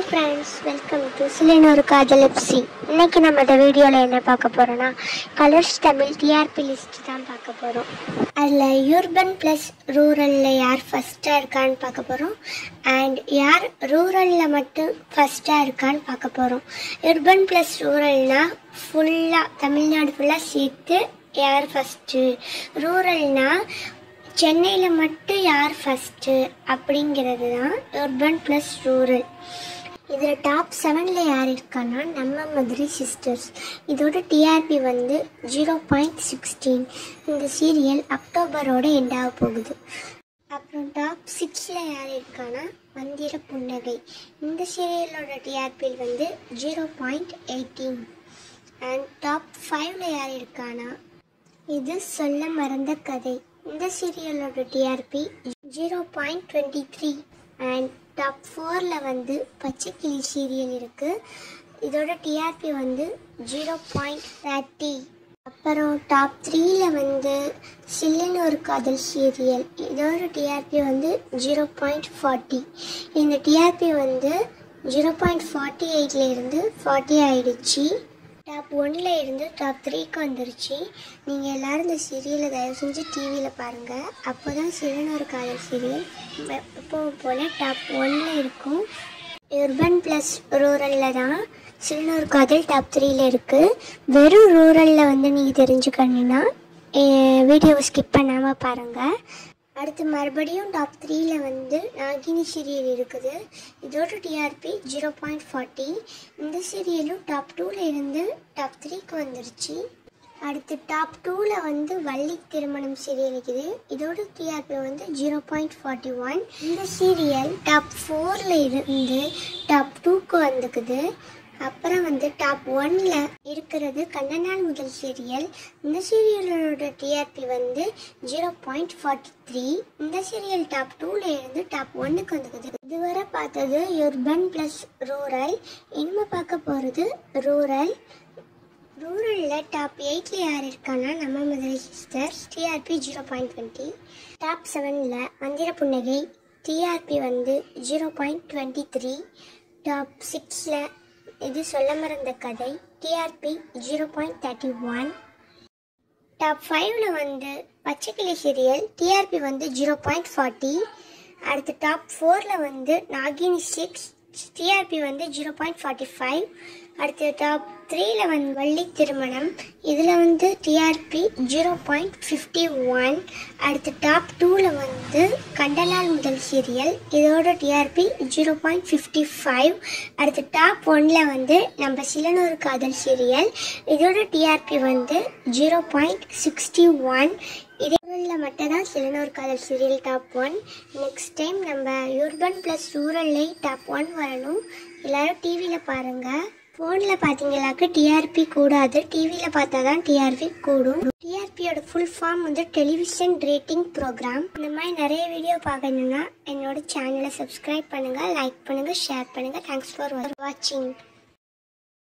Hello friends welcome to சிலினூர் காதல் FC இன்னைக்கு நம்ம இந்த வீடியோவில் என்ன பார்க்க போகிறோன்னா கலர்ஸ் தமிழ் டிஆர்பி லிஸ்ட் தான் பார்க்க போகிறோம் அதில் யூர்பன் ப்ளஸ் ரூரலில் யார் ஃபஸ்ட்டாக இருக்கான்னு பார்க்க போகிறோம் அண்ட் யார் ரூரலில் மட்டும் ஃபஸ்ட்டாக இருக்கான்னு பார்க்க போகிறோம் யூர்பன் ப்ளஸ் ரூரல்னால் ஃபுல்லாக தமிழ்நாடு ஃபுல்லாக சேர்த்து யார் ஃபஸ்ட்டு ரூரல்னால் சென்னையில் மட்டும் யார் ஃபஸ்ட்டு அப்படிங்கிறது தான் யூர்பன் ப்ளஸ் ரூரல் இதில் டாப் செவனில் யார் இருக்கான்னா நம்ம மதுரை சிஸ்டர்ஸ் இதோட டிஆர்பி வந்து ஜீரோ பாயிண்ட் சிக்ஸ்டீன் இந்த சீரியல் அக்டோபரோட எண்ட் ஆக போகுது. அப்புறம் டாப் சிக்ஸில் யார் இருக்கான்னா மந்திர புன்னகை. இந்த சீரியலோட டிஆர்பி வந்து zero point eighteen and top ஃபைவ்ல யார் இருக்கானா இது சொல்ல மறந்த கதை. இந்த சீரியலோட TRP zero point twenty three and top ஃபோரில் வந்து பச்சை கிளி சீரியல் இருக்குது இதோட டிஆர்பி வந்து ஜீரோ பாயிண்ட் தேர்ட்டி அப்புறம் டாப் த்ரீயில் வந்து சில்லுன்னு ஒரு காதல் சீரியல் இதோட டிஆர்பி வந்து ஜீரோ பாயிண்ட் ஃபார்ட்டி இந்த டிஆர்பி வந்து ஜீரோ பாயிண்ட் ஃபார்ட்டி எயிட்லேருந்து ஃபார்ட்டி ஆயிடுச்சு. டாப் ஒன்ல இருந்து டாப் த்ரீக்கு வந்துருச்சு. நீங்கள் எல்லாரும் இந்த சீரியலை தயவு செஞ்சு டிவியில் பாருங்கள் அப்போ தான் சிவன் காதல் சீரியல் இப்போ போல் டாப் ஒன்ல இருக்கும். Urban ப்ளஸ் ரூரலில் தான் சிறுநூறு காதல் டாப் த்ரீல இருக்குது வெறும் ரூரலில் வந்து நீங்கள் தெரிஞ்சுக்கணுன்னா வீடியோவை ஸ்கிப் பண்ணாமல் பாருங்கள் அடுத்து மறுபடியும் டாப் த்ரீயில் வந்து நாகினி சீரியல் இருக்குது. இதோட டிஆர்பி ஜீரோ பாயிண்ட் ஃபார்ட்டி இந்த சீரியலும் டாப் டூவில் இருந்து டாப் த்ரீக்கு வந்துருச்சு. அடுத்து டாப் டூவில் வந்து வள்ளி திருமணம் சீரியல் இருக்குது. இதோட டிஆர்பி வந்து ஜீரோ பாயிண்ட் ஃபார்ட்டி ஒன் இந்த சீரியல் டாப் ஃபோரில் இருந்து டாப் டூக்கு வந்துக்குது. அப்புறம் வந்து டாப் ஒன்ல இருக்கிறது கண்ணனால் முதல் சீரியல் இந்த சீரியலோட டிஆர்பி வந்து ஜீரோ பாயிண்ட் ஃபார்ட்டி த்ரீ இந்த சீரியல் டாப் டூல இருந்து டாப் ஒன்னுக்கு வந்துக்குது இதுவரை பார்த்தது யுர்பன் ப்ளஸ் ரூரல் இனிமே பார்க்க போகிறது ரூரல் ரூரலில் டாப் எயிட்ல யார் இருக்கான்னா நம்ம Madurai sister TRP zero point twenty top செவனில் மந்திர புன்னகை டிஆர்பி வந்து zero point twenty three top சிக்ஸில் இது சொல்ல மறந்த கதை. TRP zero point thirty one top ஃபைவ்ல வந்து பச்சைக்கிளி சீரியல் டிஆர்பி வந்து ஜீரோ பாயிண்ட் ஃபார்ட்டி அடுத்து டாப் ஃபோரில் வந்து நாகினி சிக்ஸ் டிஆர்பி வந்து ஜீரோ பாயிண்ட் ஃபார்ட்டி ஃபைவ் அடுத்து டாப் த்ரீல வந்து வள்ளி திருமணம். இதில் வந்து TRP zero point fifty one அடுத்து டாப் டூவில் வந்து கண்டலால் முதல் சீரியல். இதோட TRP zero point fifty five அடுத்து டாப் ஒனில் வந்து நம்ம சிலனூர் காதல் சீரியல். இதோட டிஆர்பி வந்து ஜீரோ பாயிண்ட் சிக்ஸ்டி ஒன் இதே ரூரலில் மட்டும்தான் சிலனூர் காதல் serial top one next time நம்ம யூர்பன் ப்ளஸ் ரூரல்லே டாப் ஒன் வரணும். எல்லோரும் டிவியில் பாருங்கள் ஃபோனில் பார்த்தீங்களாக்கு டிஆர்பி கூடாது. டிவியில் பார்த்தா தான் டிஆர்பி கூடும். டிஆர்பியோட ஃபுல் ஃபார்ம் வந்து டெலிவிஷன் ரேட்டிங் ப்ரோக்ராம் இந்த மாதிரி நிறைய வீடியோ பார்க்கணுன்னா என்னோட சேனலை சப்ஸ்கிரைப் பண்ணுங்கள் லைக் பண்ணுங்கள் ஷேர் பண்ணுங்கள் தேங்க்ஸ் ஃபார் வாட்சிங்